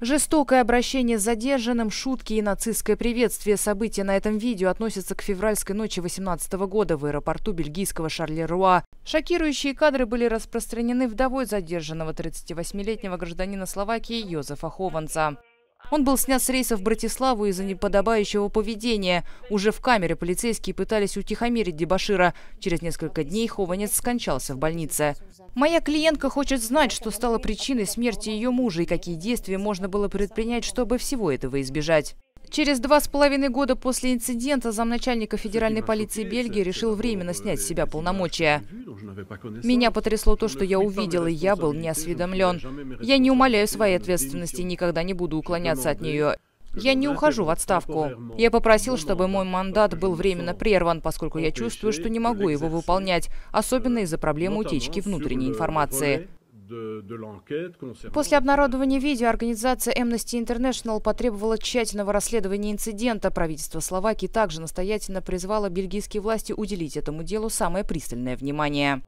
Жестокое обращение с задержанным, шутки и нацистское приветствие. События на этом видео относятся к февральской ночи 18 года в аэропорту бельгийского Шарлеруа. Шокирующие кадры были распространены вдовой задержанного 38-летнего гражданина Словакии Йозефа Хованца. Он был снят с рейса в Братиславу из-за неподобающего поведения. Уже в камере полицейские пытались утихомирить дебашира. Через несколько дней Хованец скончался в больнице. Моя клиентка хочет знать, что стало причиной смерти ее мужа и какие действия можно было предпринять, чтобы всего этого избежать. Через два с половиной года после инцидента замначальника федеральной полиции Бельгии решил временно снять с себя полномочия. Меня потрясло то, что я увидел, и я был не осведомлен. Я не умоляю своей ответственности и никогда не буду уклоняться от нее. Я не ухожу в отставку. Я попросил, чтобы мой мандат был временно прерван, поскольку я чувствую, что не могу его выполнять, особенно из-за проблемы утечки внутренней информации. После обнародования видео организация Amnesty International потребовала тщательного расследования инцидента. Правительство Словакии также настоятельно призвало бельгийские власти уделить этому делу самое пристальное внимание.